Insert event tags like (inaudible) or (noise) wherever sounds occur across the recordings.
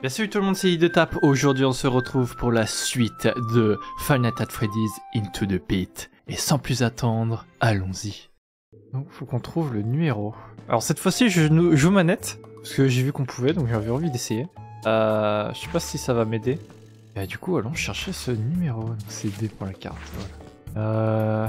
Bien salut tout le monde, c'est de Tap. Aujourd'hui, on se retrouve pour la suite de Final at Freddy's Into the Pit. Et sans plus attendre, allons-y. Donc, faut qu'on trouve le numéro. Alors, cette fois-ci, je joue manette. Parce que j'ai vu qu'on pouvait, donc j'avais envie d'essayer. Euh, je sais pas si ça va m'aider. Bah, du coup, allons chercher ce numéro. C'est D pour la carte. Euh,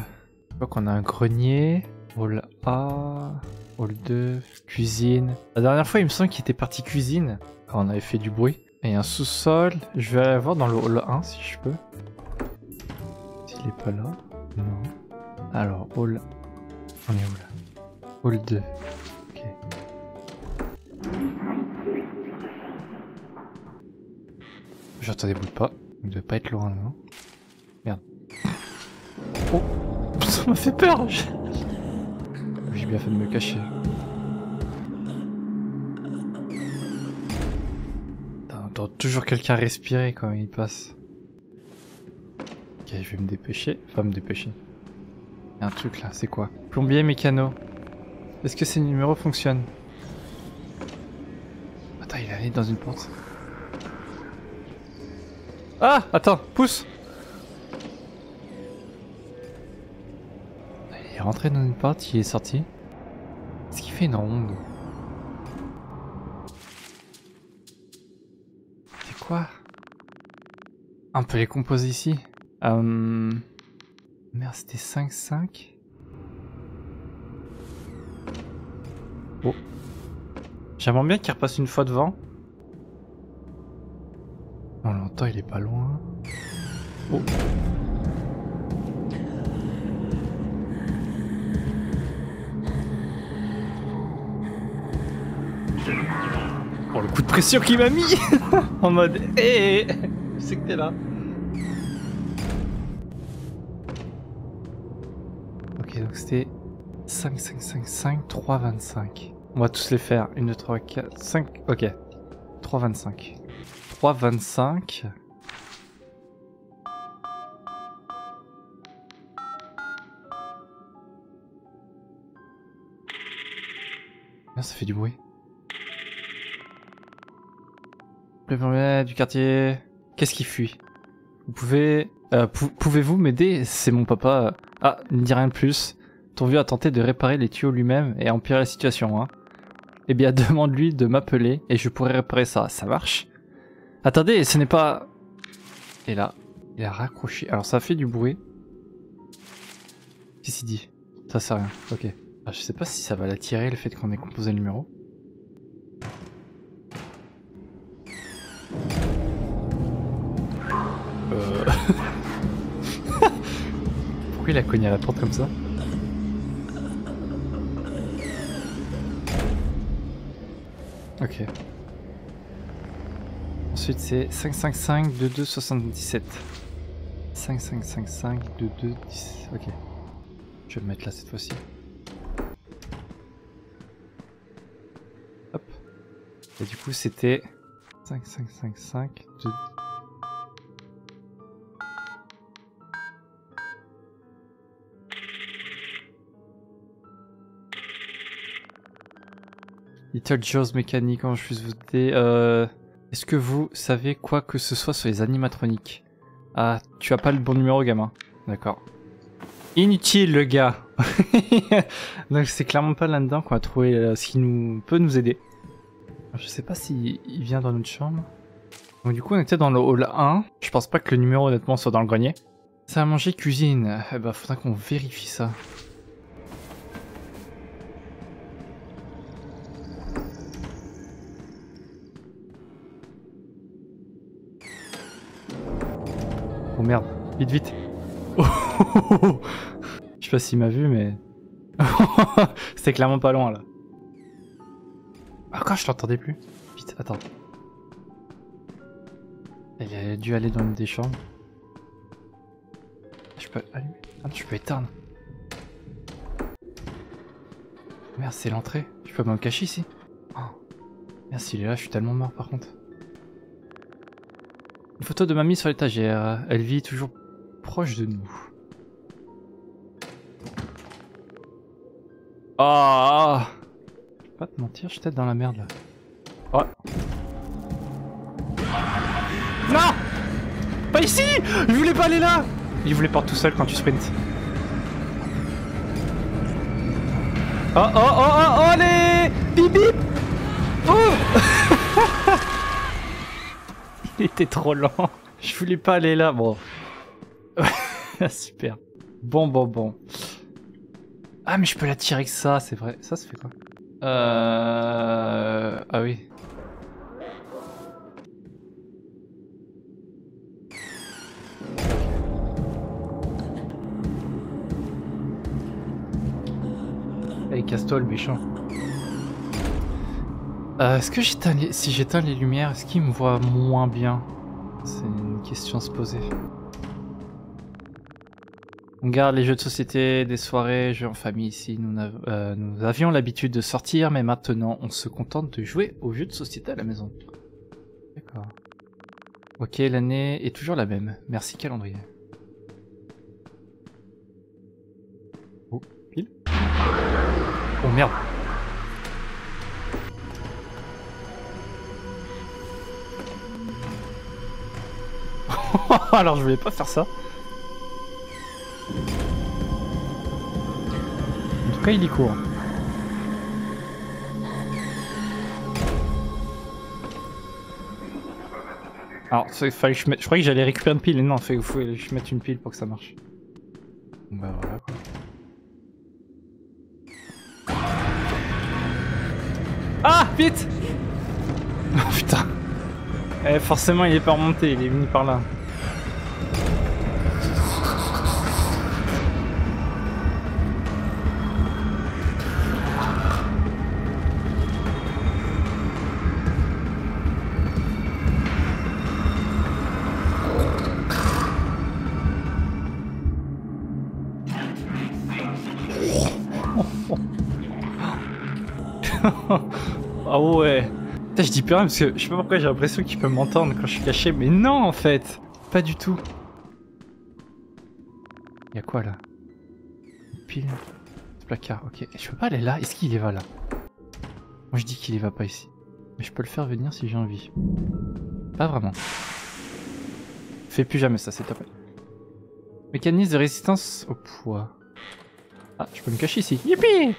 je vois qu'on a un grenier. Hall A. Hall 2. Cuisine. La dernière fois, il me semble qu'il était parti cuisine on avait fait du bruit. Et un sous-sol, je vais aller voir dans le hall 1 si je peux. S'il est pas là. Non. Alors, hall... On est où là? Hall 2. Ok. J'entends des bruits de pas. Il ne doit pas être loin non? Merde. Oh (laughs) Ça m'a fait peur J'ai bien fait de me cacher. Toujours quelqu'un respirer quand il passe. Ok, je vais me dépêcher. Enfin, me dépêcher. Il y a un truc là, c'est quoi? Plombier mécano. Est-ce que ces numéros fonctionnent? Attends, il est allé dans une porte. Ah Attends, pousse Il est rentré dans une porte, il est sorti. Est-ce qu'il fait une ronde? Un peu les composer ici. Euh... Merde, c'était 5-5 Oh. J'aimerais bien qu'il repasse une fois devant. On l'entend, il est pas loin. Oh. Pression qu'il m'a mis (laughs) En mode hé eh, Je sais que t'es là. Ok donc c'était 5, 5, 5, 5, 3, 25. On va tous les faire. 1, 2, 3, 4, 5. Ok. 3, 25. 3, 25. Ah, ça fait du bruit. Du quartier. Qu'est-ce qui fuit? Vous pouvez... Euh, Pouvez-vous m'aider? C'est mon papa. Ah, ne dis rien de plus. Ton vieux a tenté de réparer les tuyaux lui-même et a empiré la situation, hein. Eh bien, (laughs) demande-lui de m'appeler et je pourrai réparer ça. Ça marche? Attendez, ce n'est pas... Et là, il a raccroché. Alors, ça fait du bruit. Qu'est-ce qu'il dit? Ça sert à rien. Ok. Ah, je sais pas si ça va l'attirer, le fait qu'on ait composé le numéro. Pourquoi il à la porte comme ça Ok. Ensuite c'est 555 22 77. 5555 22 10. Ok. Je vais le mettre là cette fois-ci. Hop. Et du coup c'était 5555 2 Little Joe's mécanique, quand je puisse vous euh, Est-ce que vous savez quoi que ce soit sur les animatroniques? Ah, tu as pas le bon numéro, gamin. D'accord. Inutile, le gars (laughs) Donc c'est clairement pas là-dedans qu'on va trouver euh, ce qui nous peut nous aider. Je sais pas s'il vient dans notre chambre. Donc du coup on était dans le hall 1. Je pense pas que le numéro honnêtement soit dans le grenier. Ça a mangé cuisine. Eh bah faudra qu'on vérifie ça. Oh merde, vite vite. (laughs) Je sais pas s'il m'a vu mais... (laughs) C'était clairement pas loin là. Ah quand je t'entendais plus Vite, attends. Elle a dû aller dans une des chambres. Je peux allumer? Ah non, je peux éteindre. Merde, c'est l'entrée. Je peux me cacher ici. Oh. Merde, s'il est là, je suis tellement mort par contre. Photo de mamie sur l'étagère. Elle vit toujours proche de nous. Ah Je vais pas te mentir, je peut-être dans la merde là. Oh Non Pas ici Je voulais pas aller là Il voulait pas tout seul quand tu sprints. Oh oh oh oh oh Bip bip Oh Il était trop lent. Je voulais pas aller là, bon. (laughs) Super. Bon, bon, bon. Ah, mais je peux la tirer avec ça, c'est vrai. Ça, ça fait quoi? Euh... Ah oui. Allez, casse-toi le méchant. Euh, est-ce que j'éteins les... si j'éteins les lumières, est-ce qu'il me voit moins bien? C'est une question à se poser. On garde les jeux de société, des soirées, jeux en famille ici. Nous, euh, nous avions l'habitude de sortir, mais maintenant on se contente de jouer aux jeux de société à la maison. D'accord. Ok, l'année est toujours la même. Merci calendrier. Oh, pile. Oh merde. (laughs) Alors je voulais pas faire ça. En tout cas, il y court. Alors, il fallait que je mette... Je croyais que j'allais récupérer une pile, non, il faut que je mette une pile pour que ça marche. Bah voilà quoi. Ah Vite Oh (laughs) putain Eh forcément il est pas remonté, il est venu par là. Ouais. Putain, je dis plus rien parce que je sais pas pourquoi j'ai l'impression qu'il peut m'entendre quand je suis caché, mais non en fait Pas du tout. Y'a quoi là? Pile. placard, ok. Je peux pas aller là? Est-ce qu'il y va là? Moi je dis qu'il y va pas ici. Mais je peux le faire venir si j'ai envie. Pas vraiment. Fais plus jamais ça, c'est top. Mécanisme de résistance au poids. Ah, je peux me cacher ici. Yippee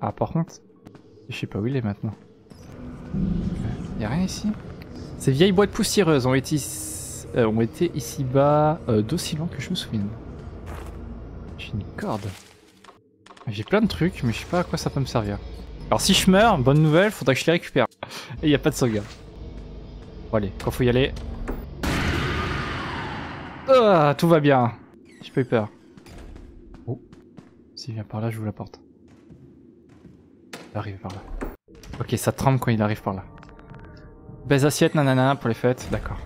ah, par contre, je sais pas où il est maintenant. Y'a rien ici Ces vieilles boîtes poussiéreuses ont été, euh, ont été ici bas euh, d'aussi loin que je me souviens. J'ai une corde. J'ai plein de trucs, mais je sais pas à quoi ça peut me servir. Alors si je meurs, bonne nouvelle, faudra que je les récupère. (laughs) Et y a pas de sauvegarde. Bon allez, quand faut y aller. Ah, tout va bien. J'ai pas eu peur. Oh. S'il vient par là, je vous la porte. Il arrive par là. Ok, ça tremble quand il arrive par là. Baise assiette, nanana, pour les fêtes, d'accord.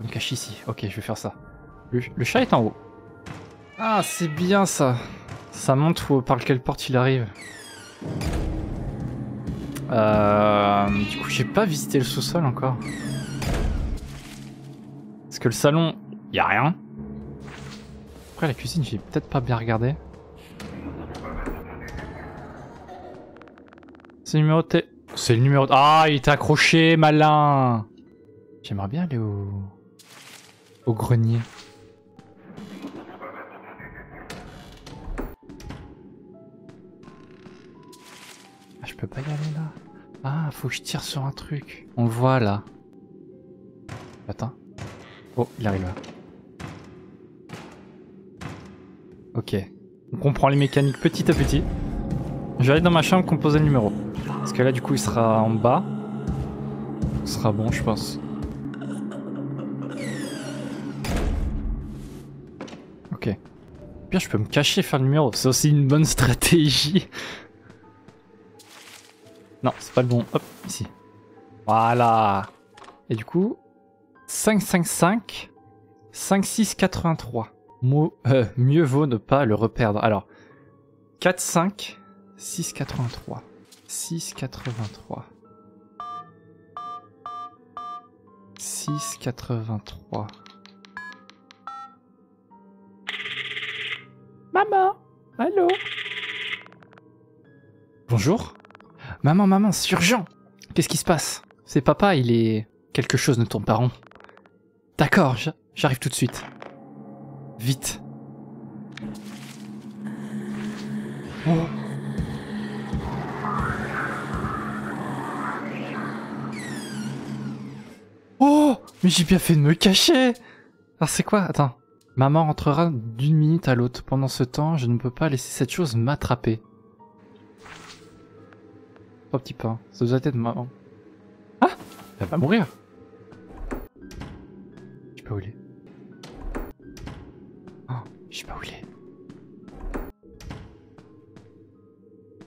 Je me cache ici. Ok, je vais faire ça. Le, chat est en haut. Ah, c'est bien ça. Ça montre par quelle porte il arrive. Euh, du coup, j'ai pas visité le sous-sol encore. Parce que le salon, y a rien. Après, la cuisine, j'ai peut-être pas bien regardé. C'est le numéro C'est le numéro Ah, il est accroché, malin J'aimerais bien aller au... Au grenier. Ah, je peux pas y aller là. Ah, faut que je tire sur un truc. On le voit là. Attends. Oh, il arrive là. Ok. On comprend les mécaniques petit à petit. Je vais aller dans ma chambre composer le numéro. Parce que là, du coup, il sera en bas. Ce sera bon, je pense. Ok. Bien, je peux me cacher faire le numéro. C'est aussi une bonne (laughs) stratégie. Non, c'est pas le bon. Hop, ici. Voilà. Et du coup, 555, 5683. Mo euh, mieux vaut ne pas le reperdre. Alors, 4, 5, 683. 6,83. 6,83. Maman Allô? Bonjour Maman, maman, c'est urgent Qu'est-ce qui se passe? C'est papa, il est... Quelque chose ne tourne pas rond. D'accord, j'a- j'arrive tout de suite. Vite. Oh. Mais j'ai bien fait de me cacher Alors c'est quoi? Attends. Maman rentrera d'une minute à l'autre. Pendant ce temps, je ne peux pas laisser cette chose m'attraper. Trois petits pains. Ça doit être maman. Ah Elle va mourir. Je sais pas où il est. Oh, je sais pas où il est.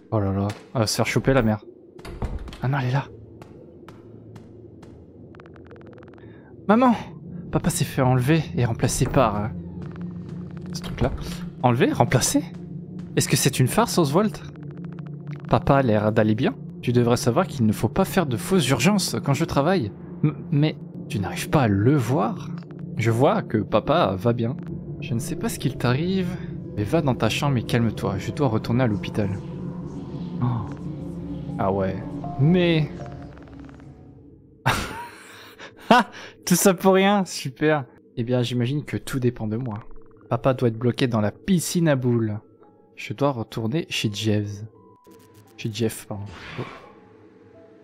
Oh là là. Elle va se faire choper la mère. Ah non, elle est là. Maman Papa s'est fait enlever et remplacer par... euh, ce truc-là. Enlever Remplacer? Est-ce que c'est une farce, Oswald? Papa a l'air d'aller bien. Tu devrais savoir qu'il ne faut pas faire de fausses urgences quand je travaille. Mais tu n'arrives pas à le voir? Je vois que papa va bien. Je ne sais pas ce qu'il t'arrive, mais va dans ta chambre et calme-toi. Je dois retourner à l'hôpital. Oh. Ah ouais. Mais... Ah Tout ça pour rien Super. Eh bien, j'imagine que tout dépend de moi. Papa doit être bloqué dans la piscine à boules. Je dois retourner chez Jeff. Chez Jeff, pardon. Oh.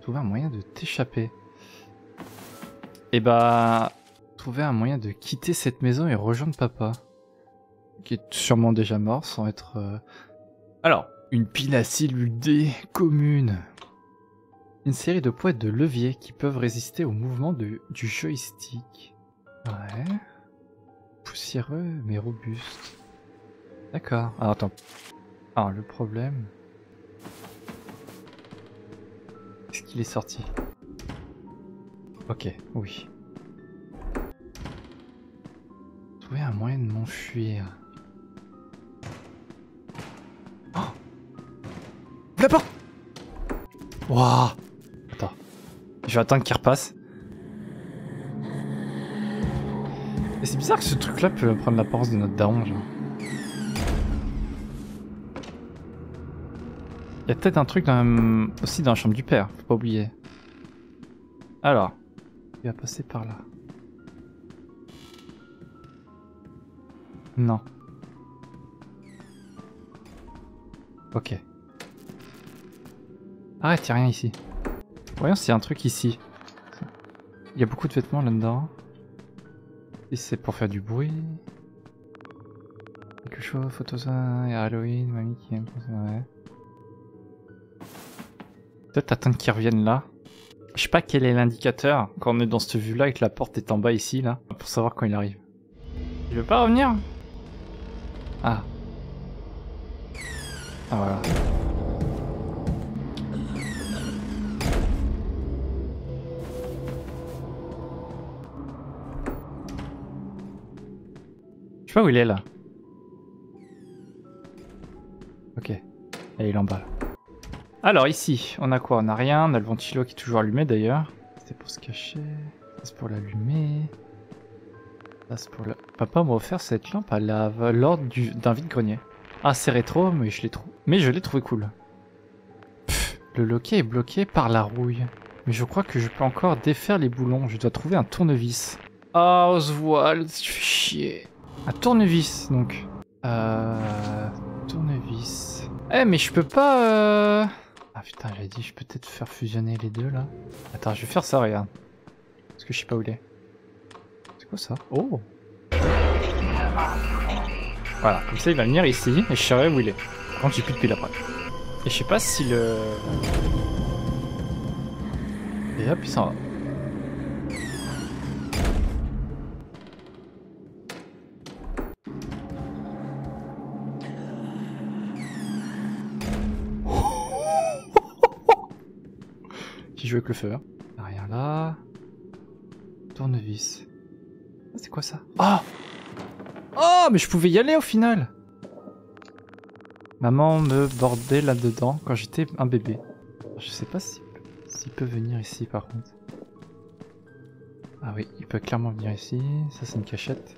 Trouver un moyen de t'échapper. Eh bah... Trouver un moyen de quitter cette maison et rejoindre papa. Qui est sûrement déjà mort sans être... euh, Alors, une pile à D commune. Une série de poids de leviers qui peuvent résister au mouvement du joystick. Ouais. Poussiéreux mais robuste. D'accord. Alors attends. Alors le problème... Est-ce qu'il est sorti? Ok, oui. Trouver un moyen de m'enfuir. Oh La porte Attends. Je vais attendre qu'il repasse. Et c'est bizarre que ce truc là peut prendre l'apparence de notre daron. Il y a peut-être un truc aussi dans la chambre du père, faut pas oublier. Alors, il va passer par là. Non. Ok. Arrête, y'a rien ici. Voyons s'il y a un truc ici. Il y a beaucoup de vêtements là-dedans. Et c'est pour faire du bruit. Quelque chose, photo ça, et Halloween, mamie qui aime ouais. Peut-être attendre qu'ils reviennent là. Je sais pas quel est l'indicateur quand on est dans cette vue là et que la porte est en bas ici là. Pour savoir quand il arrive. Il veut pas revenir? Ah. Ah voilà. Sais pas où il est là. Ok. Et il est en bas. Alors ici, on a quoi? On a rien, on a le ventilo qui est toujours allumé d'ailleurs. C'était pour se cacher, c'est pour l'allumer. Ça c'est pour le... Papa m'a offert cette lampe à lave lors du... d'un vide-grenier. Ah c'est rétro, mais je l'ai l'ai trouvé cool. Pff, le loquet est bloqué par la rouille. Mais je crois que je peux encore défaire les boulons, je dois trouver un tournevis. Ah Oswald, tu fais chier. Un tournevis donc. Euh... Tournevis. Eh mais je peux pas... Euh... Ah putain, j'avais dit, je peux peut-être faire fusionner les deux là. Attends, je vais faire ça, regarde. Parce que je sais pas où il est. C'est quoi ça? Oh Voilà, comme ça il va venir ici et je saurai où il est. Par contre, j'ai plus de pile après. Et je sais pas si le. Et hop, il s'en va. Joue avec le feu. hein. Rien là. Tournevis. Ah, C'est quoi ça? Ah Oh, mais je pouvais y aller au final Maman me bordait là-dedans quand j'étais un bébé. Je sais pas si- s'il peut venir ici par contre. Ah oui, il peut clairement venir ici. Ça, c'est une cachette.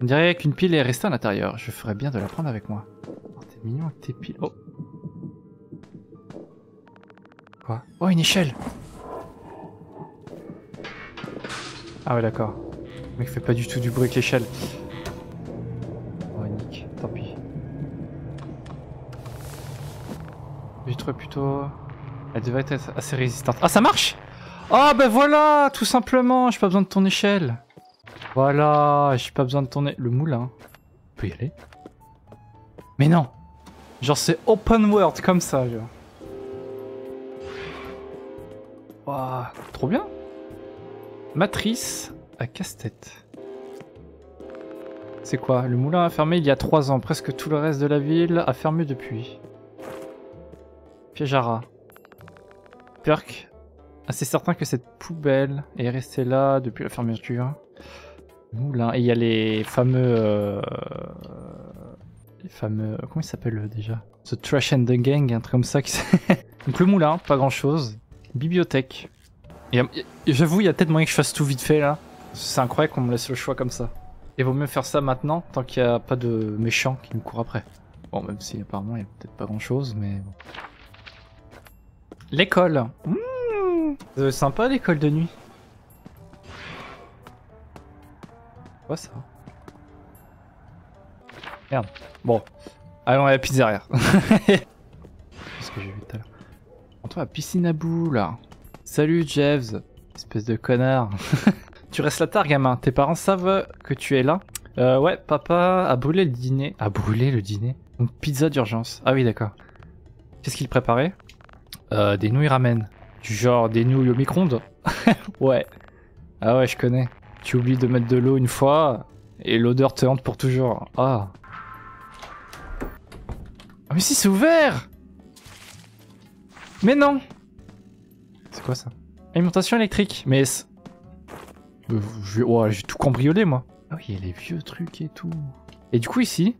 On dirait qu'une pile est restée à l'intérieur. Je ferais bien de la prendre avec moi. Oh, t'es mignon avec tes piles. Oh Quoi Oh, une échelle Ah ouais, d'accord. Le mec fait pas du tout du bruit avec l'échelle. Ouais, nique. Tant pis. Trouvé plutôt... Elle devait être assez résistante. Ah, ça marche Oh, ben voilà Tout simplement J'ai pas besoin de ton échelle. Voilà, j'ai pas besoin de ton... Le moulin. On peut y aller? Mais non Genre c'est open world comme ça, genre. Trop bien Matrice à casse-tête. C'est quoi? Le moulin a fermé il y a 3 ans. Presque tout le reste de la ville a fermé depuis. Piège à. Perk. Assez certain que cette poubelle est restée là depuis la fermeture. Moulin. Et il y a les fameux... Euh, les fameux... Comment il s'appelle déjà? The Trash and the Gang, un truc comme ça. (laughs) Donc le moulin, pas grand chose. Bibliothèque. J'avoue, il y a peut-être moyen que je fasse tout vite fait là. C'est incroyable qu'on me laisse le choix comme ça. Et vaut mieux faire ça maintenant, tant qu'il n'y a pas de méchants qui me courent après. Bon, même si apparemment il n'y a peut-être pas grand chose, mais bon. L'école mmh sympa l'école de nuit. Quoi ça? Merde. Bon. Allons à la pizzeria. (laughs) ce que j'ai vu tout à l'heure. Toi la piscine à boue là. Salut Jeeves, espèce de connard. (laughs) tu restes là tard gamin, tes parents savent que tu es là? Euh ouais, papa a brûlé le dîner. A brûlé le dîner? Donc pizza d'urgence. Ah oui d'accord. Qu'est-ce qu'il préparait? Euh des nouilles ramen. Du genre des nouilles au micro-ondes? (laughs) Ouais. Ah ouais je connais. Tu oublies de mettre de l'eau une fois et l'odeur te hante pour toujours. Ah. Ah mais si c'est ouvert Mais non c'est quoi ça Alimentation électrique. Mais... Euh, j'ai tout cambriolé moi. Ah oui, il y a les vieux trucs et tout. Et du coup ici...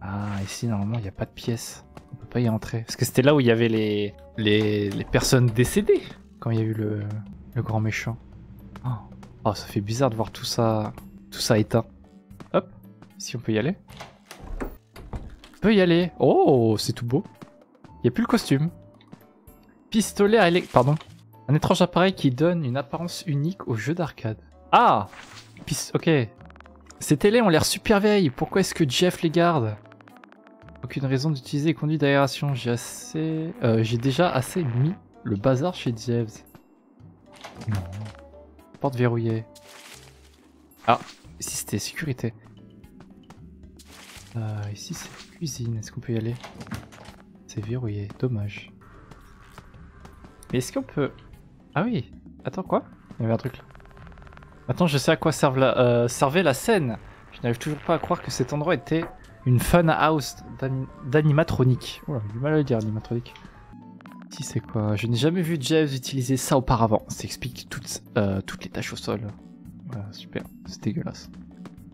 Ah, ici normalement il n'y a pas de pièces. On peut pas y entrer. Parce que c'était là où il y avait les... les... les personnes décédées. Quand il y a eu le, le grand méchant. Oh. oh. ça fait bizarre de voir tout ça... Tout ça éteint. Hop. Si on peut y aller. On peut y aller. Oh, c'est tout beau. Il n'y a plus le costume. Pistolet à électrique. Pardon. Un étrange appareil qui donne une apparence unique au jeu d'arcade. Ah Ok. Ces télés ont l'air super vieilles. Pourquoi est-ce que Jeff les garde? Aucune raison d'utiliser les conduits d'aération. J'ai assez... Euh, j'ai déjà assez mis le bazar chez Jeff. Non. Porte verrouillée. Ah, ici c'était sécurité. Euh, ici c'est cuisine. Est-ce qu'on peut y aller? C'est verrouillé. Dommage. Mais est-ce qu'on peut... Ah oui Attends, quoi? Il y avait un truc là. Maintenant, je sais à quoi serve la, euh, servait la scène. Je n'arrive toujours pas à croire que cet endroit était une fun house d'animatronique. Oh du mal à le dire, animatronique. Si, c'est quoi? Je n'ai jamais vu Jeff utiliser ça auparavant. Ça explique toutes, euh, toutes les taches au sol. super. C'est dégueulasse.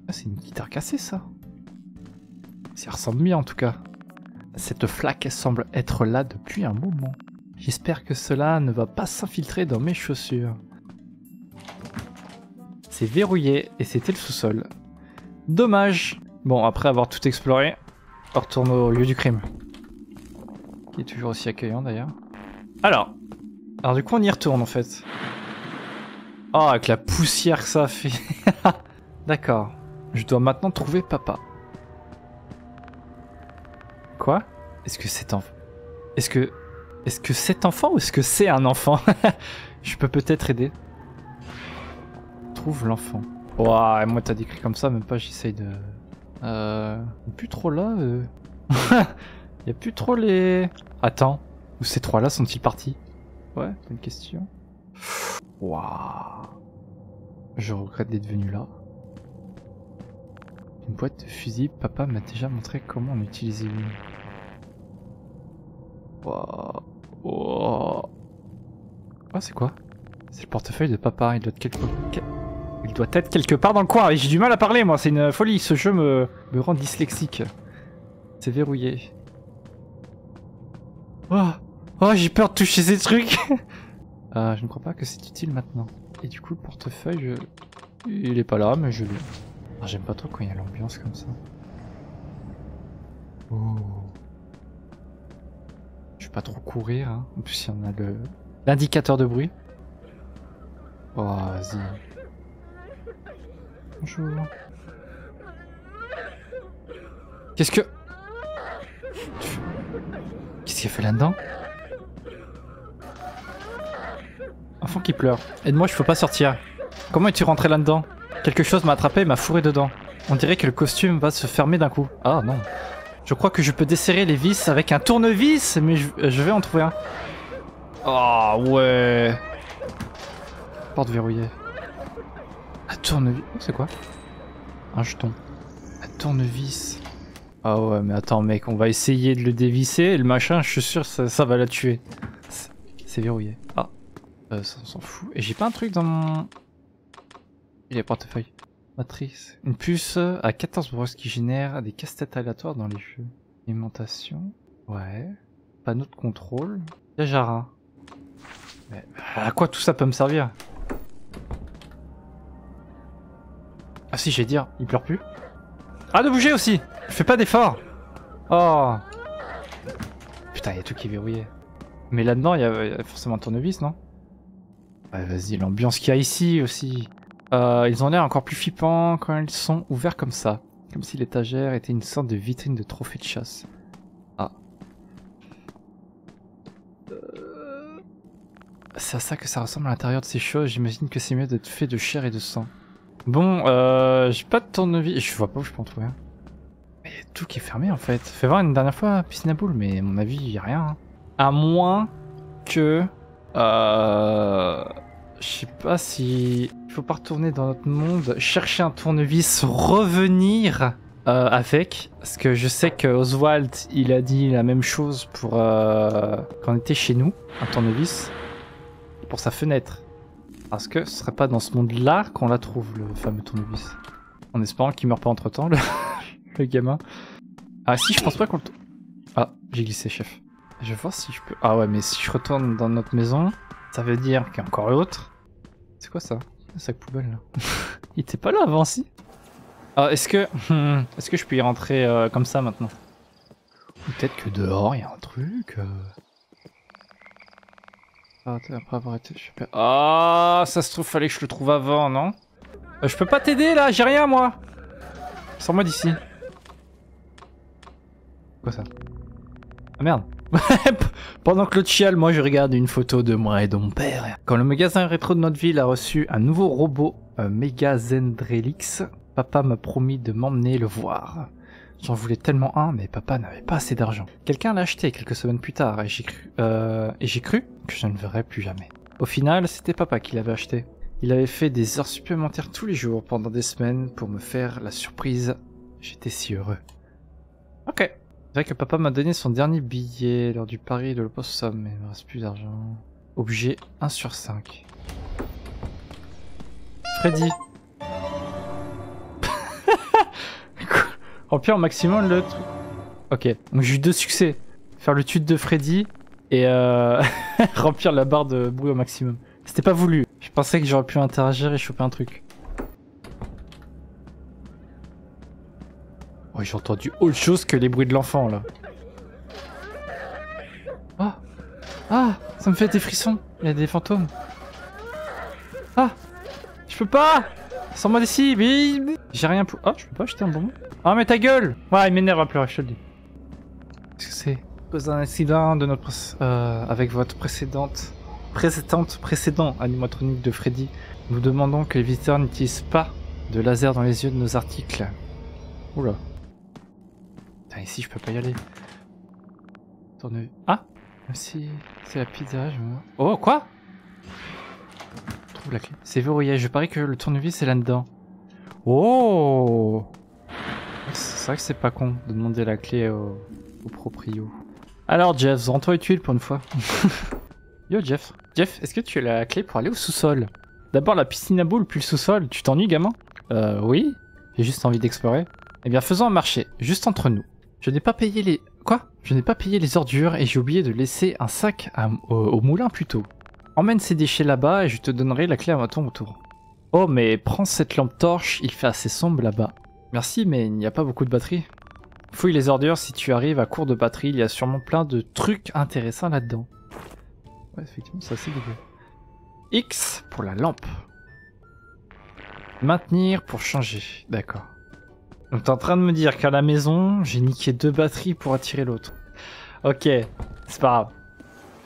Ah, c'est une guitare cassée, ça? Ça ressemble bien, en tout cas. Cette flaque semble être là depuis un moment. J'espère que cela ne va pas s'infiltrer dans mes chaussures. C'est verrouillé et c'était le sous-sol. Dommage. Bon, après avoir tout exploré, on retourne au lieu du crime. Qui est toujours aussi accueillant d'ailleurs. Alors. Alors du coup on y retourne en fait. Oh, avec la poussière que ça fait. (laughs) D'accord. Je dois maintenant trouver papa. Est-ce que c'est en... Est-ce que... Est-ce que c'est enfant ou est-ce que c'est un enfant (laughs) Je peux peut-être aider. Trouve l'enfant. Ouah, moi t'as décrit comme ça, même pas j'essaye de... Euh... Plus trop là. Euh... (laughs) y a plus trop les... Attends, où ces trois-là sont-ils partis? Ouais, une question. Waouh. Je regrette d'être venu là. Une boîte de fusil, papa m'a déjà montré comment en utiliser une. Waouh. Oh, oh c'est quoi? C'est le portefeuille de papa, il doit être quelque... Il doit être quelque part dans le coin, j'ai du mal à parler moi, c'est une folie, ce jeu me, me rend dyslexique. C'est verrouillé. Oh, oh j'ai peur de toucher ces trucs (laughs) euh, Je ne crois pas que c'est utile maintenant. Et du coup le portefeuille, il est pas là, mais je l'ai. Ah, J'aime pas trop quand il y a l'ambiance comme ça. Oh pas trop courir. Hein. En plus, il y en a le l'indicateur de bruit. Oh, vas-y. Bonjour. Qu'est-ce que... Qu'est-ce qu'il a fait là-dedans? Enfant qui pleure. Aide-moi, je peux pas sortir. Comment es-tu rentré là-dedans? Quelque chose m'a attrapé et m'a fourré dedans. On dirait que le costume va se fermer d'un coup. Ah non. Je crois que je peux desserrer les vis avec un tournevis, mais je, je vais en trouver un. Ah ouais. Porte verrouillée. Un tournevis. Oh, c'est quoi? Un jeton. Un tournevis. Ah ouais, mais attends, mec, on va essayer de le dévisser le machin, je suis sûr, ça, va la tuer. C'est- verrouillé. Ah. Euh, ça, s'en fout. Et j'ai pas un truc dans mon. Il a portefeuille. Matrice. Une puce à 14 brosses qui génère des casse-têtes aléatoires dans les jeux. Alimentation. Ouais. Panneau de contrôle. Jara. Mais à quoi tout ça peut me servir? Ah si, j'ai dire, il pleure plus. Ah, de bouger aussi Je fais pas d'effort Oh Putain, y a tout qui est verrouillé. Mais là-dedans, il y, a a forcément un tournevis, non? Ouais, vas-y, l'ambiance qu'il y a ici aussi. Euh, ils ont l'air encore plus flippants quand ils sont ouverts comme ça. Comme si l'étagère était une sorte de vitrine de trophée de chasse. Ah. Euh, C'est à ça que ça ressemble à l'intérieur de ces choses. J'imagine que c'est mieux d'être fait de chair et de sang. Bon, euh, j'ai pas de tournevis. Je vois pas où je peux en trouver. Mais tout qui est fermé en fait. Fais voir une dernière fois piscine à mais à mon avis, y a rien. hein. À moins que. Euh. Je sais pas si. Il faut pas retourner dans notre monde, chercher un tournevis, revenir euh, avec. Parce que je sais que Oswald, il a dit la même chose pour. Euh, quand on était chez nous, un tournevis. Pour sa fenêtre. Parce que ce serait pas dans ce monde-là qu'on la trouve, le fameux tournevis. En espérant qu'il meurt pas entre temps, (laughs) le, gamin. Ah si, je pense pas qu'on le... Ah, j'ai glissé, chef. Je vais voir si je peux... Ah ouais, mais si je retourne dans notre maison, ça veut dire qu'il y a encore l'autre. C'est quoi ça? Un sac poubelle, là. (laughs) Il était pas là avant, si? Ah, est-ce que... Hmm, Est-ce que je peux y rentrer euh, comme ça, maintenant? Peut-être que dehors, il y a un truc... euh. Ah, après avoir été... pas. Ah, ça se trouve, fallait que je le trouve avant, non? Euh, Je peux pas t'aider, là, j'ai rien, moi Sors-moi d'ici. Quoi ça? Ah merde (laughs) Pendant que l'autre chiale, moi je regarde une photo de moi et de mon père. Quand le magasin rétro de notre ville a reçu un nouveau robot, un Mega Zendrelix, papa m'a promis de m'emmener le voir. J'en voulais tellement un, mais papa n'avait pas assez d'argent. Quelqu'un l'a acheté quelques semaines plus tard et j'ai cru, euh, et j'ai cru que je ne le verrais plus jamais. Au final, c'était papa qui l'avait acheté. Il avait fait des heures supplémentaires tous les jours pendant des semaines pour me faire la surprise. J'étais si heureux. Ok. C'est vrai que papa m'a donné son dernier billet lors du pari de l'opossum, mais il me reste plus d'argent. Objet 1 sur 5. Freddy. Remplir (laughs) au maximum le truc. Ok, donc j'ai eu deux succès. Faire le tweet de Freddy et euh, (laughs) remplir la barre de bruit au maximum. C'était pas voulu. Je pensais que j'aurais pu interagir et choper un truc. Ouais, j'ai entendu autre chose que les bruits de l'enfant là. Ah Ah Ça me fait des frissons. Il y a des fantômes. Ah Je peux pas Sors-moi d'ici mais... J'ai rien pour... Ah, je peux pas acheter un bonbon Ah, mais ta gueule Ouais, il m'énerve à pleurer, je te le dis. Qu'est-ce que c'est? Cause d'un accident de notre euh, avec votre précédente précédente précédent animatronique de Freddy, nous demandons que les visiteurs n'utilisent pas de laser dans les yeux de nos articles. Oula. Putain, ici je peux pas y aller. Tourne... Ah Si c'est la pizza, je me... Oh, quoi? Trouve la clé. C'est verrouillé, je parie que le tournevis est là-dedans. Oh C'est vrai que c'est pas con de demander la clé au, au proprio. Alors Jeff, rends-toi utile pour une fois. (laughs) Yo Jeff. Jeff, est-ce que tu as la clé pour aller au sous-sol? D'abord la piscine à boules puis le sous-sol, tu t'ennuies gamin? Euh oui, j'ai juste envie d'explorer. Eh bien faisons un marché, juste entre nous. Je n'ai pas payé les... Quoi? Je n'ai pas payé les ordures et j'ai oublié de laisser un sac au, au moulin plus tôt. Emmène ces déchets là-bas et je te donnerai la clé à ton retour. Oh mais prends cette lampe torche, il fait assez sombre là-bas. Merci mais il n'y a pas beaucoup de batterie. Fouille les ordures, si tu arrives à court de batterie, il y a sûrement plein de trucs intéressants là-dedans. Ouais, effectivement, c'est assez. X pour la lampe. Maintenir pour changer. D'accord. Donc t'es en train de me dire qu'à la maison, j'ai niqué deux batteries pour attirer l'autre. Ok, c'est pas grave.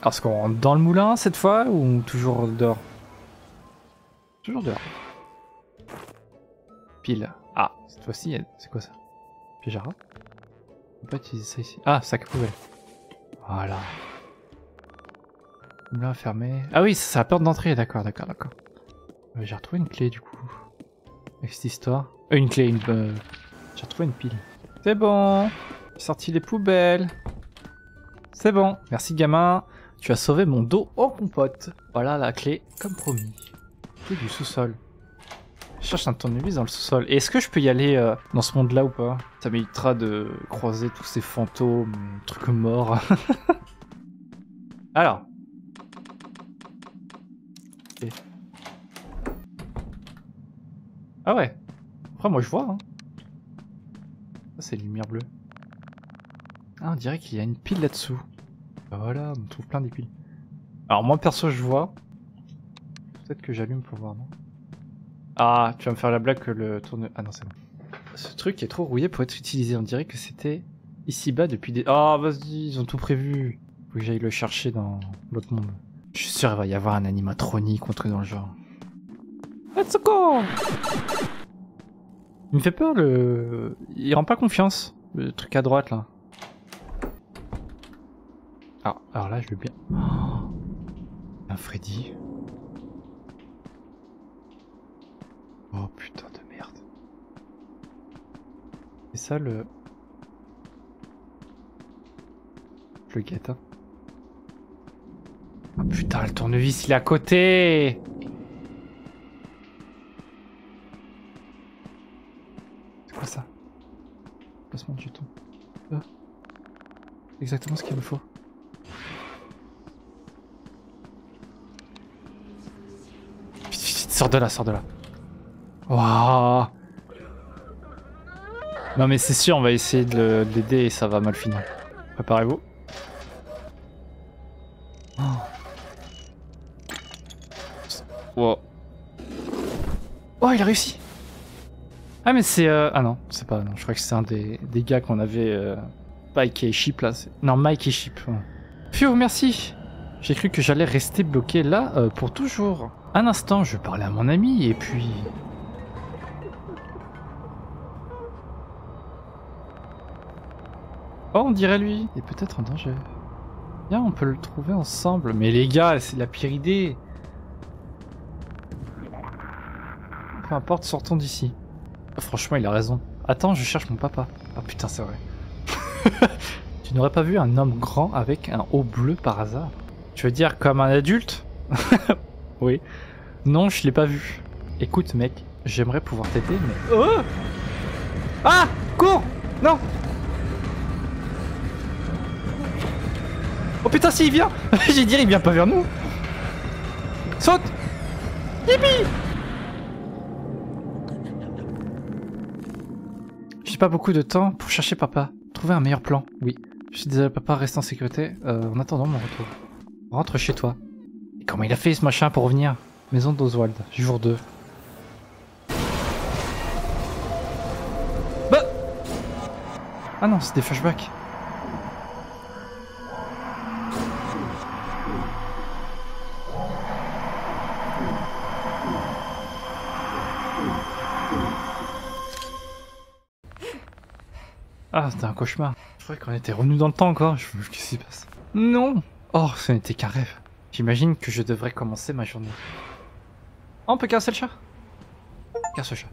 Alors, est-ce qu'on rentre dans le moulin cette fois ou toujours dehors Toujours dehors. Pile. Ah, cette fois-ci, c'est quoi ça Pyjara On peut pas utiliser ça ici. Ah, sac poubelle. Voilà. Moulin fermé. Ah oui, c'est la porte d'entrée, d'accord, d'accord, d'accord. Euh, j'ai retrouvé une clé du coup. Avec cette histoire. Euh, une clé, une... Euh, j'ai retrouvé une pile. C'est bon J'ai sorti les poubelles. C'est bon. Merci gamin. Tu as sauvé mon dos en compote. Voilà la clé, comme promis. Clé du sous-sol. Je cherche un tournevis dans le sous-sol. Est-ce que je peux y aller euh, dans ce monde-là ou pas? Ça m'évitera de croiser tous ces fantômes, trucs morts. (laughs) Alors. Ah ouais. Après, moi, je vois. Hein. C'est lumière bleue. Ah, on dirait qu'il y a une pile là-dessous. Bah voilà, on trouve plein de piles. Alors, moi, perso, je vois. Peut-être que j'allume pour voir, non? Ah, tu vas me faire la blague que le tourne... Ah non, c'est bon. Ce truc est trop rouillé pour être utilisé. On dirait que c'était ici-bas depuis des... Ah, vas-y, ils ont tout prévu. Faut que j'aille le chercher dans l'autre monde. Je suis sûr qu'il va y avoir un animatronique truc dans le genre. Let's go Il me fait peur le... Il rend pas confiance. Le truc à droite là. Ah, alors là je veux bien... un Freddy. Oh putain de merde. C'est ça le... Je le guette hein. Oh putain, le tournevis il est à côté Exactement ce qu'il me faut. Vite, vite, vite, sors de là, sors de là. Waouh Non mais c'est sûr, on va essayer de l'aider et ça va mal finir. Préparez-vous. Oh. Wow. Oh, il a réussi Ah mais c'est... Euh... Ah non, c'est pas... Non, je crois que c'est un des, des gars qu'on avait... Euh... Mike et Chip là. Non, Mike et Chip. Ouais. merci J'ai cru que j'allais rester bloqué là euh, pour toujours. Un instant, je parlais à mon ami et puis... Oh, on dirait lui. Il est peut-être en danger. Bien, on peut le trouver ensemble. Mais les gars, c'est la pire idée. Peu importe, sortons d'ici. franchement, il a raison. Attends, je cherche mon papa. Ah putain, c'est vrai. (laughs) tu n'aurais pas vu un homme grand avec un haut bleu par hasard? Tu veux dire comme un adulte? (laughs) Oui. Non, je l'ai pas vu. Écoute, mec, j'aimerais pouvoir t'aider, mais... Oh! Ah! Cours! Non! Oh putain, si, il vient! (laughs) J'ai dit, il vient pas vers nous. Saute! Yippie! J'ai pas beaucoup de temps pour chercher papa. Trouver un meilleur plan, oui. Je suis désolé, papa, reste en sécurité. Euh, en attendant mon retour. Rentre chez toi. Et comment il a fait ce machin pour revenir Maison d'Oswald, jour 2. Bah Ah non, c'est des flashbacks. Ah, c'était un cauchemar. Je croyais qu'on était revenu dans le temps encore. Je... Qu'est-ce qui se passe Non Oh, ce n'était qu'un rêve. J'imagine que je devrais commencer ma journée. Oh, on peut caresser le chat? Caresse le chat.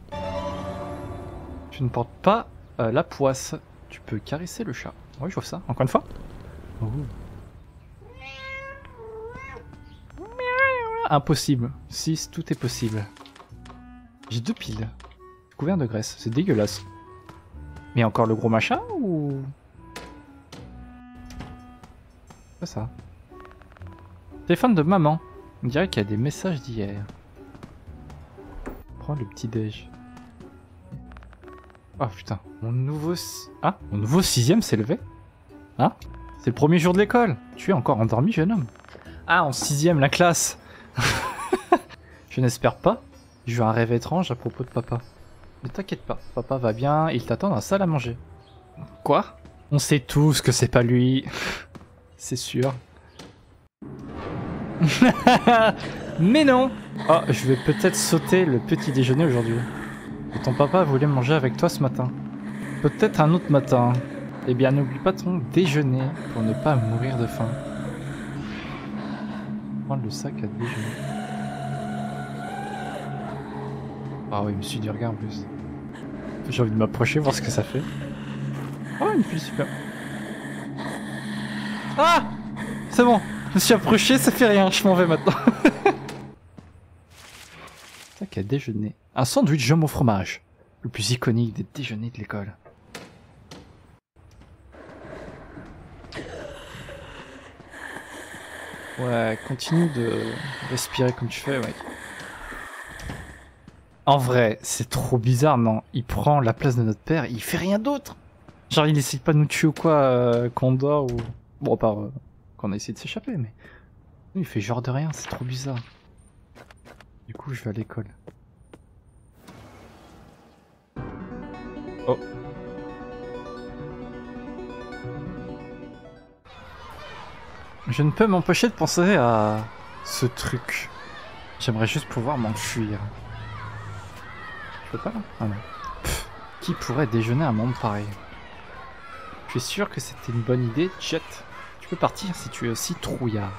Tu ne portes pas euh, la poisse. Tu peux caresser le chat. Oui, je vois ça. Encore une fois oh. Impossible. 6, tout est possible. J'ai deux piles. Couvert de graisse. C'est dégueulasse. Mais encore le gros machin ou... C'est ça. Téléphone de maman. On dirait qu'il y a des messages d'hier. Prends le petit déj. Oh putain, mon nouveau... Ah, mon nouveau sixième s'est levé Ah C'est le premier jour de l'école Tu es encore endormi, jeune homme Ah, en sixième, la classe (laughs) Je n'espère pas. J'ai eu un rêve étrange à propos de papa. Ne t'inquiète pas, papa va bien, il t'attend dans la salle à manger. Quoi? On sait tous que c'est pas lui. c'est sûr. (laughs) Mais non Oh, je vais peut-être sauter le petit déjeuner aujourd'hui. Ton papa voulait manger avec toi ce matin. Peut-être un autre matin. Eh bien, n'oublie pas ton déjeuner pour ne pas mourir de faim. Prendre le sac à déjeuner. Ah oui, il me suit du regard en plus. J'ai envie de m'approcher, voir ce que ça fait. Oh, une pile super. Ah C'est bon, je me suis approché, ça fait rien, je m'en vais maintenant. (laughs) sac à déjeuner. Un sandwich jambon fromage. Le plus iconique des déjeuners de l'école. Ouais, continue de respirer comme tu fais, ouais. En vrai, c'est trop bizarre, non Il prend la place de notre père, il fait rien d'autre Genre, il essaye pas de nous tuer ou quoi euh, quand on dort ou... Bon, à part euh, qu'on a essayé de s'échapper, mais... Il fait genre de rien, c'est trop bizarre. Du coup, je vais à l'école. Oh. Je ne peux m'empêcher de penser à ce truc. J'aimerais juste pouvoir m'enfuir. Peux pas Ah non. qui pourrait déjeuner à un monde pareil Je suis sûr que c'était une bonne idée, Jet. Tu peux partir si tu es aussi trouillard.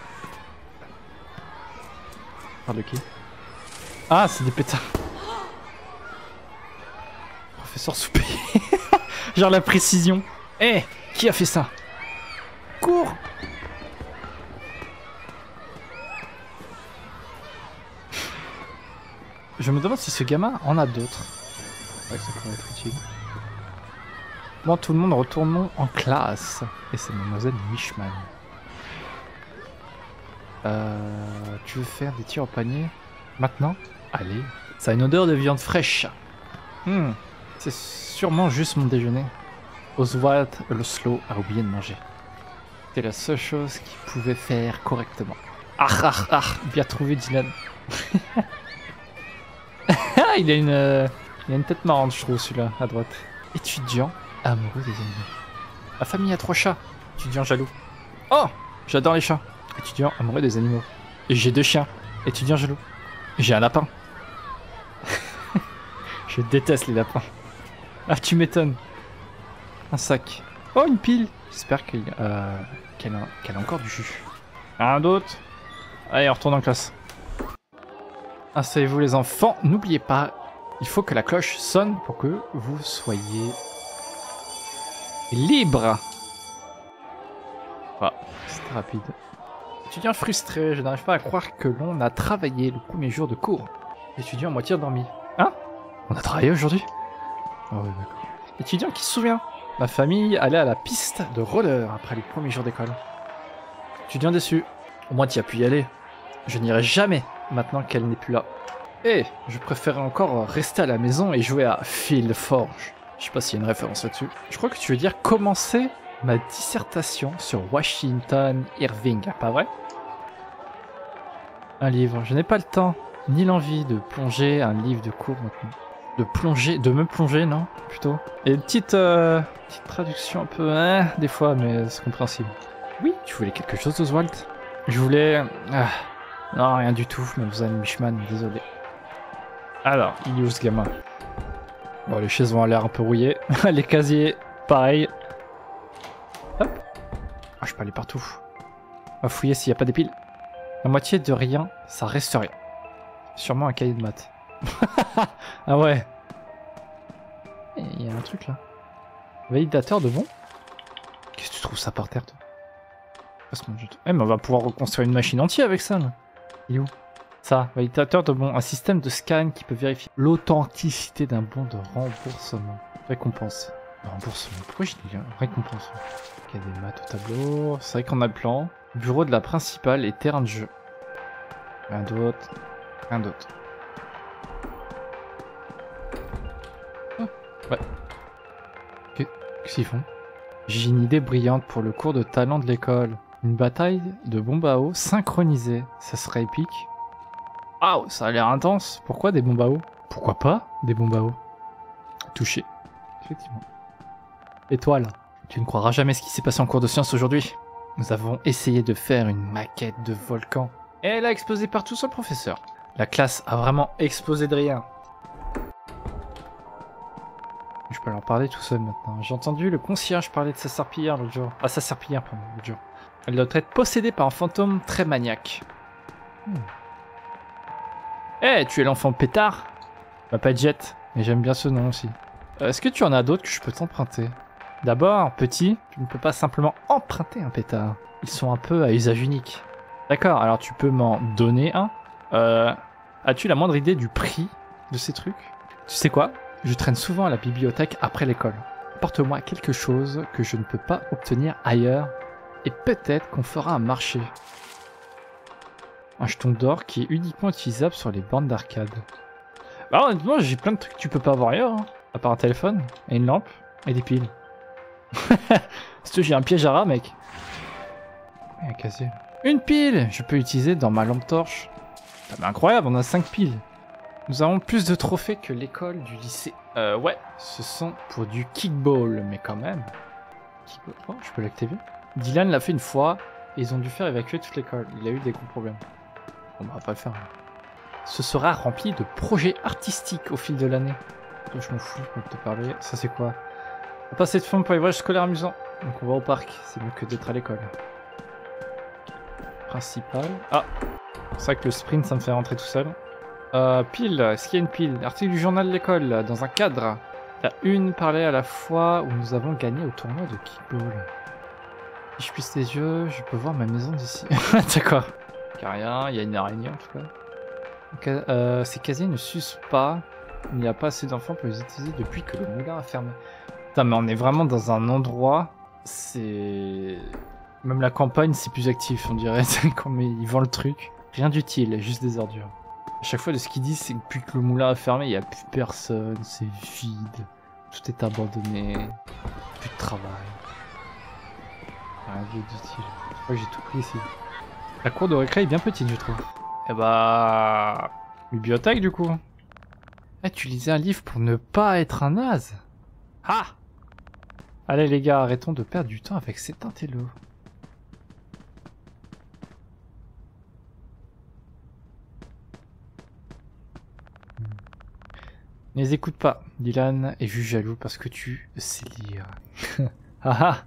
Parle de qui Ah, c'est des pétards. Professeur Soupé. (laughs) Genre la précision. Eh, qui a fait ça Cours Je me demande si ce gamin en a d'autres. Ouais, ça pourrait être utile. Bon, tout le monde, retournons en classe. Et c'est mademoiselle Mishman. Euh, tu veux faire des tirs au panier Maintenant? Allez. Ça a une odeur de viande fraîche. Hmm, c'est sûrement juste mon déjeuner. Oswald le slow a oublié de manger. C'était la seule chose qu'il pouvait faire correctement. Ah ah ah, bien trouvé Dylan. (laughs) Ah, il a une, euh, il a une tête marrante, je trouve, celui-là, à droite. Étudiant amoureux des animaux. La famille a trois chats. Étudiant jaloux. Oh J'adore les chats. Étudiant amoureux des animaux. J'ai deux chiens. Étudiant jaloux. J'ai un lapin. (laughs) je déteste les lapins. Ah, tu m'étonnes. Un sac. Oh, une pile. J'espère qu'elle euh, qu'elle a, a, encore du jus. Un d'autre. Allez, on retourne en classe. Asseyez-vous les enfants, n'oubliez pas, il faut que la cloche sonne pour que vous soyez libre. Ah, c'était rapide. Étudiant frustré, je n'arrive pas à croire que l'on a travaillé le premier jour de cours. Étudiant à moitié endormi. Hein? On a travaillé aujourd'hui? Ah oui, d'accord. Étudiant qui se souvient. Ma famille allait à la piste de roller après les premiers jours d'école. Étudiant déçu. Au moins tu as pu y aller. Je n'irai jamais maintenant qu'elle n'est plus là. Eh, je préférerais encore rester à la maison et jouer à Phil Forge. Je sais pas s'il y a une référence là-dessus. Je crois que tu veux dire commencer ma dissertation sur Washington Irving, pas vrai? Un livre. Je n'ai pas le temps, ni l'envie de plonger un livre de cours maintenant. De plonger, de me plonger, non Plutôt. Et une petite, euh, petite traduction un peu, hein, des fois, mais c'est compréhensible. Oui, tu voulais quelque chose, Oswald? Je voulais... Ah, non, rien du tout, mademoiselle Mishman, désolé. Alors, il est où ce gamin Bon, les chaises vont l'air un peu rouillées. (laughs) les casiers, pareil. Hop. Ah, je peux aller partout. On va fouiller s'il n'y a pas des piles. La moitié de rien, ça reste rien. Sûrement un cahier de maths. (laughs) ah ouais. Il y a un truc là. Validateur de bon Qu'est-ce que tu trouves ça par terre toi? Eh mais on va pouvoir reconstruire une machine entière avec ça là. Ça, validateur de bon, un système de scan qui peut vérifier l'authenticité d'un bon de remboursement. Récompense. Remboursement. Pourquoi j'ai dit récompense Il y a des maths au tableau. C'est vrai qu'on a le plan. Bureau de la principale et terrain de jeu. Rien d'autre. Rien d'autre. Oh, ouais. Qu'est-ce qu'ils font? J'ai une idée brillante pour le cours de talent de l'école. Une bataille de bombes à eau synchronisée, ça serait épique. Ah, ça a l'air intense. Pourquoi des bombes à eau? Pourquoi pas des bombes à eau? Touché. Effectivement. Et toi là Tu ne croiras jamais ce qui s'est passé en cours de sciences aujourd'hui. Nous avons essayé de faire une maquette de volcan. Et elle a explosé partout sur professeur. La classe a vraiment explosé de rien. Je peux leur parler tout seul maintenant. J'ai entendu le concierge parler de sa serpillière l'autre jour. Ah, sa serpillière, pardon, l'autre jour. Elle doit être possédée par un fantôme très maniaque. Hmm. Eh, tu es l'enfant pétard Je m'appelle Jet, et j'aime bien ce nom aussi. Euh, est-ce que tu en as d'autres que je peux t'emprunter? D'abord, petit, tu ne peux pas simplement emprunter un pétard. Ils sont un peu à usage unique. D'accord, alors tu peux m'en donner un euh, As-tu la moindre idée du prix de ces trucs? Tu sais quoi? Je traîne souvent à la bibliothèque après l'école. Porte-moi quelque chose que je ne peux pas obtenir ailleurs et peut-être qu'on fera un marché. Un jeton d'or qui est uniquement utilisable sur les bornes d'arcade. Bah honnêtement, j'ai plein de trucs que tu peux pas avoir ailleurs. Hein. À part un téléphone, et une lampe, et des piles. (laughs) que j'ai un piège à rat, mec. cassé. Une pile Je peux utiliser dans ma lampe torche. Ah, incroyable, on a 5 piles. Nous avons plus de trophées que l'école du lycée. Euh, ouais, ce sont pour du kickball, mais quand même. Kickball. Oh, je peux l'activer Dylan l'a fait une fois, et ils ont dû faire évacuer toute l'école. Il a eu des gros problèmes. On va pas le faire. Ce sera rempli de projets artistiques au fil de l'année. Je m'en fous, je peux te parler. Ça c'est quoi? On passe cette forme pour les voyages scolaires amusants. Donc on va au parc, c'est mieux que d'être à l'école. Principal. Ah C'est vrai que le sprint ça me fait rentrer tout seul. Euh, pile, est-ce qu'il y a une pile? Article du journal de l'école, dans un cadre. La une parlait à la fois où nous avons gagné au tournoi de kickball. Si je puisse les yeux, je peux voir ma maison d'ici. (laughs) D'accord. Rien, il y a une araignée en tout cas. Euh, ces casiers ne s'usent pas. Il n'y a pas assez d'enfants pour les utiliser depuis que le moulin a fermé. Putain, mais on est vraiment dans un endroit. C'est. Même la campagne, c'est plus actif, on dirait. (laughs) Quand ils vendent le truc. Rien d'utile, juste des ordures. À chaque fois, de ce qu'ils disent, c'est que depuis que le moulin a fermé, il n'y a plus personne, c'est vide. Tout est abandonné. Plus de travail. D'utile. Je crois que j'ai tout pris ici. La cour de récré est bien petite, je trouve. Eh bah... Bibliothèque, du coup. Eh, tu lisais un livre pour ne pas être un naze Ah Allez les gars, arrêtons de perdre du temps avec cet intello. Hmm. Ne les écoute pas, Dylan est juste jaloux parce que tu sais lire. (laughs) ah ah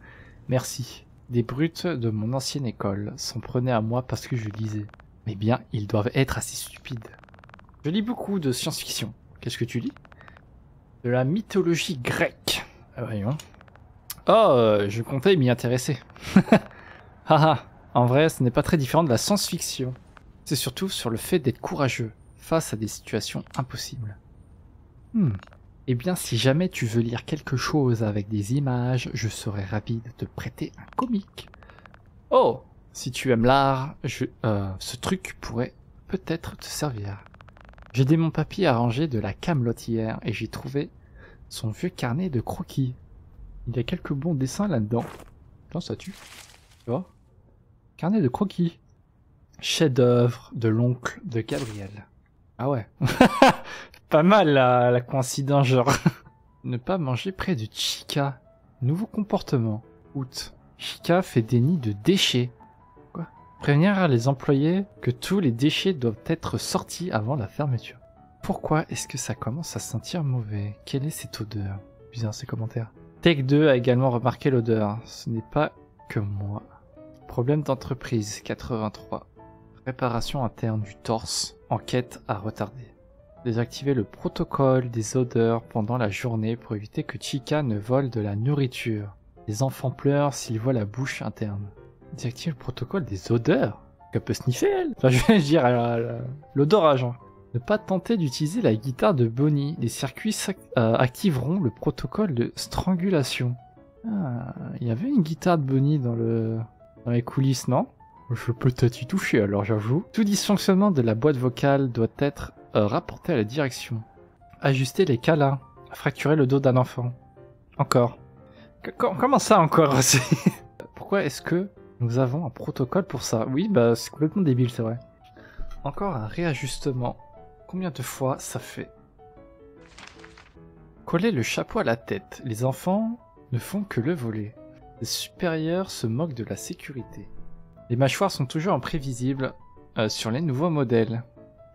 Merci. Des brutes de mon ancienne école s'en prenaient à moi parce que je lisais. Mais bien, ils doivent être assez stupides. Je lis beaucoup de science-fiction. Qu'est-ce que tu lis? De la mythologie grecque. Ah, voyons. Oh, euh, je comptais m'y intéresser. (laughs) Haha, en vrai, ce n'est pas très différent de la science-fiction. C'est surtout sur le fait d'être courageux face à des situations impossibles. Hmm. Eh bien, si jamais tu veux lire quelque chose avec des images, je serais ravi de te prêter un comique. Oh Si tu aimes l'art. Euh, ce truc pourrait peut-être te servir. J'ai aidé mon papy à ranger de la camelote hier et j'ai trouvé son vieux carnet de croquis. Il y a quelques bons dessins là-dedans. Non, ça tue. Tu vois? Carnet de croquis. Chef-d'œuvre de l'oncle de Gabriel. Ah ouais. (laughs) Pas mal la, coïncidence, genre. (laughs) ne pas manger près de Chica. Nouveau comportement. Août. Chica fait des nids de déchets. Quoi? Prévenir les employés que tous les déchets doivent être sortis avant la fermeture. Pourquoi est-ce que ça commence à sentir mauvais? Quelle est cette odeur? Bizarre ces commentaires. Tech 2 a également remarqué l'odeur. Ce n'est pas que moi. Problème d'entreprise 83. Réparation interne du torse. Enquête à retarder. Désactiver le protocole des odeurs pendant la journée pour éviter que Chica ne vole de la nourriture. Les enfants pleurent s'ils voient la bouche interne. Désactiver le protocole des odeurs? Qu'elle peut sniffer elle Enfin (laughs) je vais dire l'odorage. Ne pas tenter d'utiliser la guitare de Bonnie. Les circuits euh, activeront le protocole de strangulation. Ah, il y avait une guitare de Bonnie dans le dans les coulisses, non? Je peux peut-être y toucher alors j'avoue. Tout dysfonctionnement de la boîte vocale doit être euh, rapporter à la direction. Ajuster les câlins. Fracturer le dos d'un enfant. Encore. comment ça encore (laughs) Pourquoi est-ce que nous avons un protocole pour ça? Oui, bah c'est complètement débile, c'est vrai. encore un réajustement. Combien de fois ça fait? Coller le chapeau à la tête. Les enfants ne font que le voler. Les supérieurs se moquent de la sécurité. Les mâchoires sont toujours imprévisibles euh, sur les nouveaux modèles.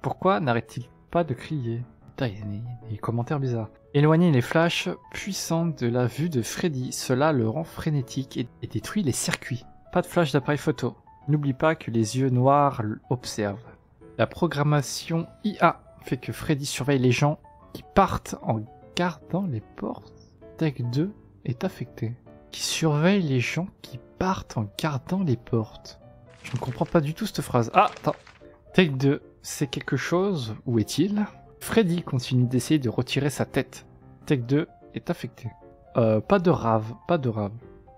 Pourquoi n'arrête-t-il pas de crier Putain, il y a des, commentaires bizarres? Éloigner les flashs puissants de la vue de Freddy, cela le rend frénétique et, et détruit les circuits. Pas de flash d'appareil photo. N'oublie pas que les yeux noirs observent. La programmation IA fait que Freddy surveille les gens qui partent en gardant les portes. Tech 2 est affecté. Qui surveille les gens qui partent en gardant les portes. Je ne comprends pas du tout cette phrase. Ah, attends. Take 2, c'est quelque chose Où est-il? Freddy continue d'essayer de retirer sa tête. Take 2 est affecté. Euh, pas de rave, pas de rave,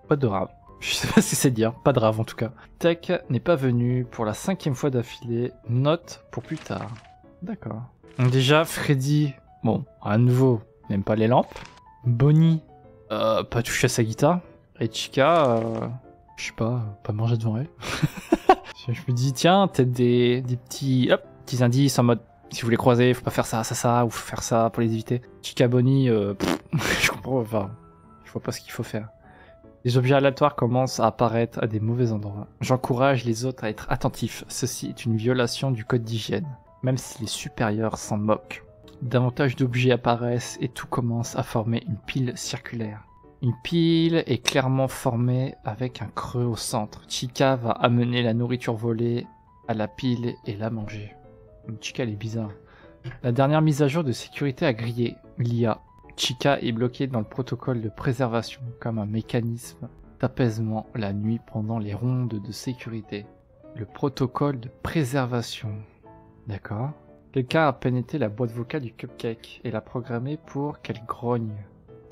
pas de rave. (laughs) Je sais pas si c'est dire, pas de rave en tout cas. Tech n'est pas venu pour la cinquième fois d'affilée. Note pour plus tard. D'accord. Déjà, Freddy, bon, à nouveau, n'aime pas les lampes. Bonnie, euh, pas toucher à sa guitare. Et Chica, euh, je sais pas, pas manger devant elle. (laughs) je me dis, tiens, peut-être des, petits, petits indices en mode, si vous les croisez, faut pas faire ça, ça, ça, ou faire ça pour les éviter. Chica Bonnie, euh, (laughs) je comprends, enfin, je vois pas ce qu'il faut faire. Les objets aléatoires commencent à apparaître à des mauvais endroits. J'encourage les autres à être attentifs. Ceci est une violation du code d'hygiène, même si les supérieurs s'en moquent. Davantage d'objets apparaissent et tout commence à former une pile circulaire. Une pile est clairement formée avec un creux au centre. Chica va amener la nourriture volée à la pile et la manger. Chica, elle est bizarre. La dernière mise à jour de sécurité a grillé l'IA. Chica est bloquée dans le protocole de préservation comme un mécanisme d'apaisement la nuit pendant les rondes de sécurité. Le protocole de préservation. D'accord. Quelqu'un a pénétré la boîte vocale du cupcake et l'a programmée pour qu'elle grogne.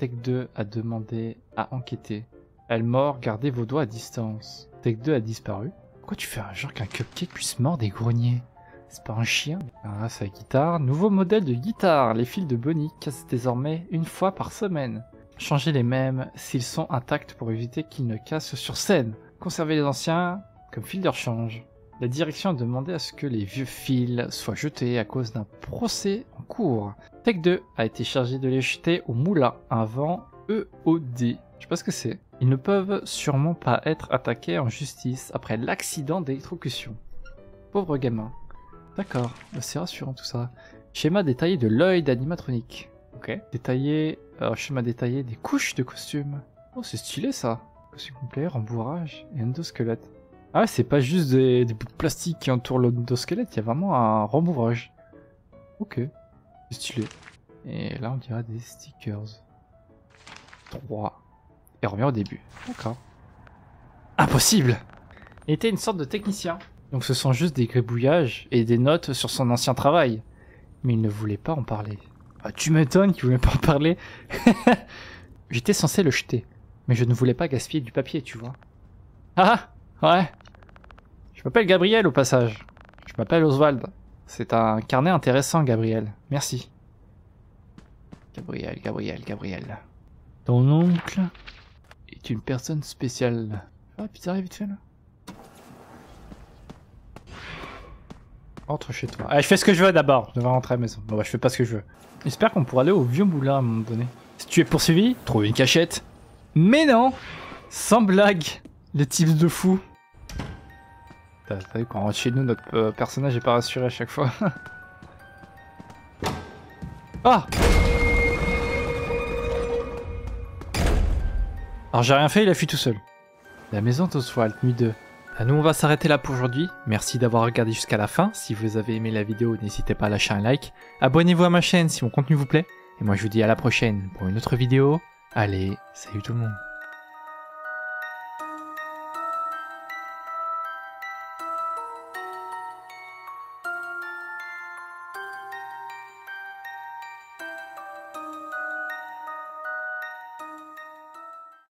Tech 2 a demandé à enquêter. Elle mord, gardez vos doigts à distance. Tech 2 a disparu. Pourquoi tu fais un genre qu'un cupcake puisse mordre et grogner C'est pas un chien? Ah, sa guitare. Nouveau modèle de guitare. Les fils de Bonnie cassent désormais une fois par semaine. Changez les mêmes s'ils sont intacts pour éviter qu'ils ne cassent sur scène. Conservez les anciens comme fil de rechange. La direction a demandé à ce que les vieux fils soient jetés à cause d'un procès en cours. Tech 2 a été chargé de les jeter au moulin avant EOD. Je sais pas ce que c'est. Ils ne peuvent sûrement pas être attaqués en justice après l'accident d'électrocution. Pauvre gamin. D'accord, bah, c'est rassurant tout ça. Schéma détaillé de l'œil d'animatronique. Ok. Détaillé, alors schéma détaillé des couches de costumes. Oh, c'est stylé ça. Costume complet, rembourrage et endosquelette. Ah, c'est pas juste des, bouts de plastique qui entourent l'endosquelette, il y a vraiment un rembourrage. Ok, stylé. Et là, on dirait des stickers. 3. Et on revient au début. D'accord. Impossible Il était une sorte de technicien. Donc ce sont juste des gribouillages et des notes sur son ancien travail. Mais il ne voulait pas en parler. Ah, tu m'étonnes qu'il voulait pas en parler. (laughs) J'étais censé le jeter. Mais je ne voulais pas gaspiller du papier, tu vois. Ah Ouais je m'appelle Gabriel au passage. Je m'appelle Oswald. C'est un carnet intéressant, Gabriel. Merci. Gabriel, Gabriel, Gabriel. Ton oncle est une personne spéciale. Ah, pizzeria vite fait là. Entre chez toi. Allez, je fais ce que je veux d'abord. Je devrais rentrer à la maison. Bon, bah, je fais pas ce que je veux. J'espère qu'on pourra aller au vieux moulin à un moment donné. Si tu es poursuivi, trouve une cachette. Mais non Sans blague Le type de fou. T'as vu, quand on rentre chez nous, notre euh, personnage est pas rassuré à chaque fois. (laughs) ah Alors j'ai rien fait, il a fui tout seul. La maison d'Oswald, nuit 2. Ah, nous on va s'arrêter là pour aujourd'hui. Merci d'avoir regardé jusqu'à la fin. Si vous avez aimé la vidéo, n'hésitez pas à lâcher un like. Abonnez-vous à ma chaîne si mon contenu vous plaît. Et moi je vous dis à la prochaine pour une autre vidéo. Allez, salut tout le monde.